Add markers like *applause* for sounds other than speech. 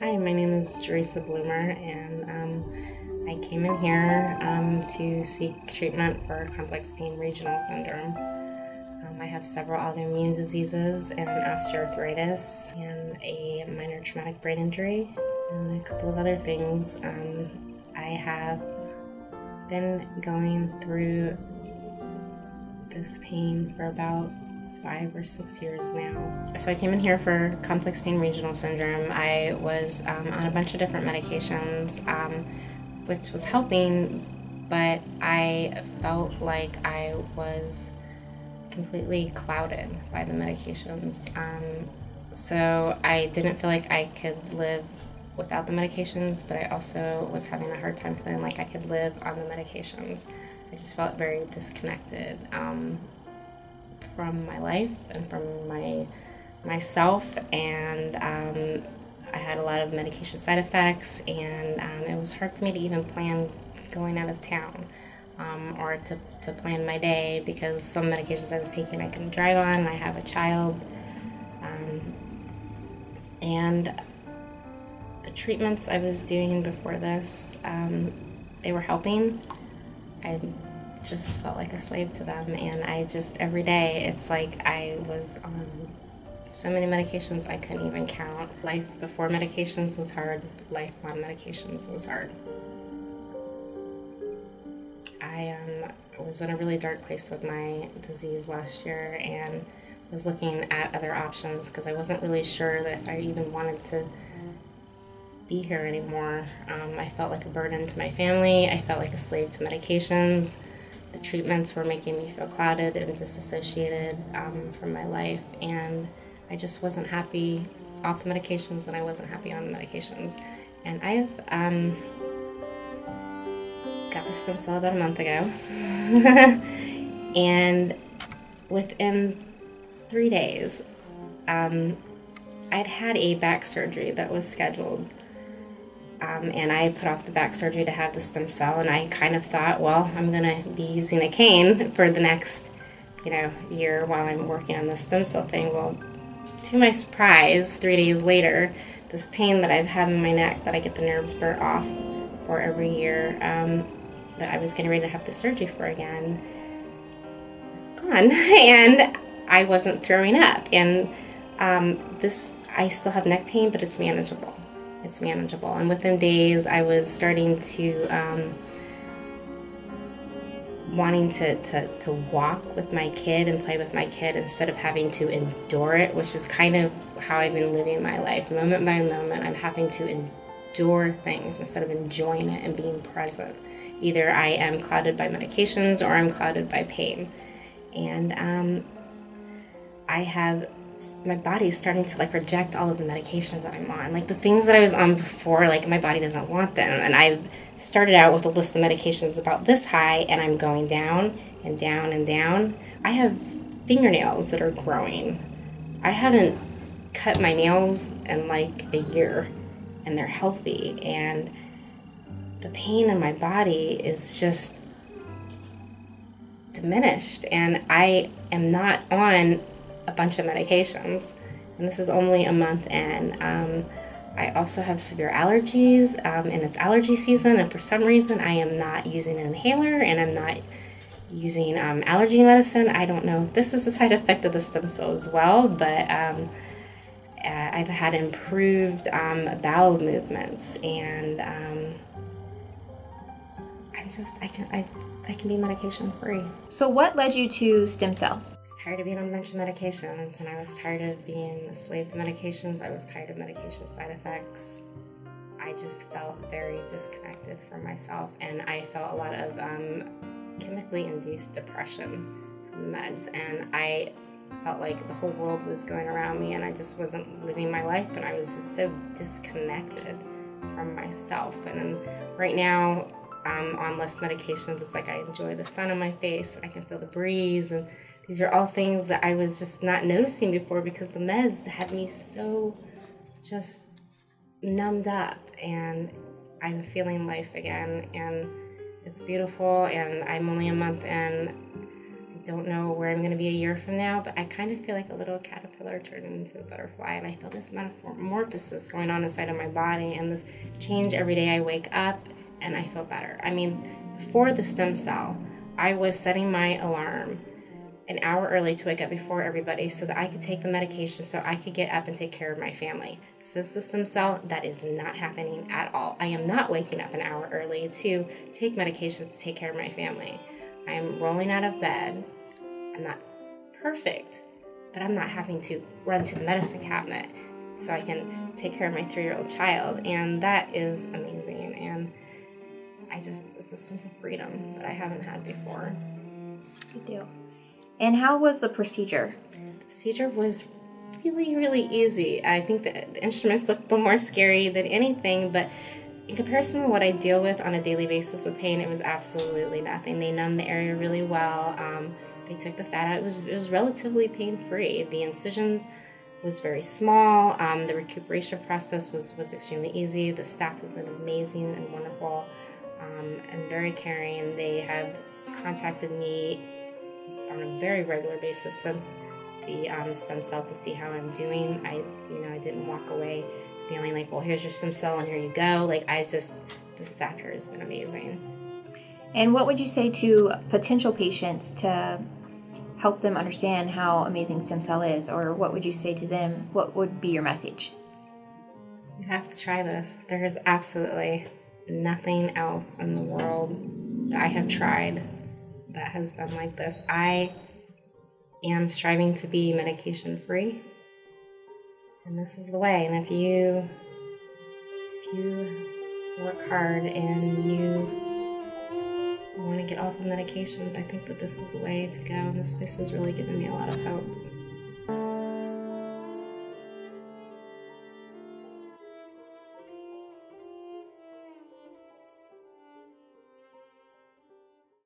Hi, my name is Teresa Bloomer, and um, I came in here um, to seek treatment for complex pain regional syndrome. Um, I have several autoimmune diseases and osteoarthritis and a minor traumatic brain injury and a couple of other things. Um, I have been going through this pain for about five or six years now. So I came in here for complex pain regional syndrome. I was um, on a bunch of different medications, um, which was helping, but I felt like I was completely clouded by the medications. Um, so I didn't feel like I could live without the medications, but I also was having a hard time feeling like I could live on the medications. I just felt very disconnected um, from my life and from my myself, and um, I had a lot of medication side effects, and um, it was hard for me to even plan going out of town. Um, or to, to plan my day because some medications I was taking I couldn't drive on. I have a child. Um, and the treatments I was doing before this, um, they were helping. I just felt like a slave to them, and I just every day it's like I was on so many medications I couldn't even count. Life before medications was hard. Life on medications was hard. I um, was in a really dark place with my disease last year and was looking at other options because I wasn't really sure that I even wanted to be here anymore. Um, I felt like a burden to my family. I felt like a slave to medications. The treatments were making me feel clouded and disassociated um, from my life, and I just wasn't happy off the medications, and I wasn't happy on the medications. And I've um, got the stem cell about a month ago, *laughs* and within three days, um, I'd had a back surgery that was scheduled um, and I put off the back surgery to have the stem cell, and I kind of thought, well, I'm gonna be using a cane for the next, you know, year while I'm working on the stem cell thing. Well, to my surprise, three days later, this pain that I've had in my neck that I get the nerves burnt off for every year um, that I was getting ready to have the surgery for again is gone, *laughs* and I wasn't throwing up, and um, this I still have neck pain, but it's manageable it's manageable. And within days, I was starting to um, wanting to, to, to walk with my kid and play with my kid instead of having to endure it, which is kind of how I've been living my life. Moment by moment, I'm having to endure things instead of enjoying it and being present. Either I am clouded by medications or I'm clouded by pain. And um, I have my body is starting to like reject all of the medications that I'm on. Like the things that I was on before, like my body doesn't want them. And I've started out with a list of medications about this high, and I'm going down and down and down. I have fingernails that are growing. I haven't cut my nails in like a year, and they're healthy. And the pain in my body is just diminished. And I am not on a bunch of medications, and this is only a month in. Um, I also have severe allergies, um, and it's allergy season, and for some reason, I am not using an inhaler and I'm not using um, allergy medicine. I don't know if this is a side effect of the stem cell as well, but um, uh, I've had improved um, bowel movements, and um, I'm just, I can, I, I can be medication free. So, what led you to stem cell? Was tired of being on a bunch of medications and I was tired of being a slave to medications. I was tired of medication side effects. I just felt very disconnected from myself and I felt a lot of um, chemically induced depression from meds. And I felt like the whole world was going around me and I just wasn't living my life and I was just so disconnected from myself. And then right now, um, on less medications, it's like I enjoy the sun on my face, and I can feel the breeze, and these are all things that I was just not noticing before because the meds had me so just numbed up and I'm feeling life again and it's beautiful and I'm only a month in. I don't know where I'm going to be a year from now, but I kind of feel like a little caterpillar turning into a butterfly, and I feel this metamorphosis going on inside of my body, and this change every day I wake up and I feel better. I mean, before the stem cell, I was setting my alarm an hour early to wake up before everybody so that I could take the medication so I could get up and take care of my family. Since the stem cell, that is not happening at all. I am not waking up an hour early to take medications to take care of my family. I am rolling out of bed I'm not perfect, but I'm not having to run to the medicine cabinet so I can take care of my three year old child. And that is amazing. And I just, it's a sense of freedom that I haven't had before. Good deal. And how was the procedure? The procedure was really, really easy. I think the, the instruments looked more scary than anything, but in comparison to what I deal with on a daily basis with pain, it was absolutely nothing. They numb the area really well. Um, they took the fat out. It was, it was relatively pain free. The incisions was very small. Um, the recuperation process was, was extremely easy. The staff has been amazing and wonderful um, and very caring. They have contacted me on a very regular basis since the um, stem cell to see how I'm doing. I, you know, I didn't walk away feeling like, well, here's your stem cell and here you go. Like I just, the staff here has been amazing. And what would you say to potential patients to help them understand how amazing stem cell is, or what would you say to them? What would be your message? You have to try this. There is absolutely nothing else in the world that I have tried that has been like this. I am striving to be medication free. And this is the way. And if you if you work hard and you want to get off of medications, I think that this is the way to go. And this place has really given me a lot of hope.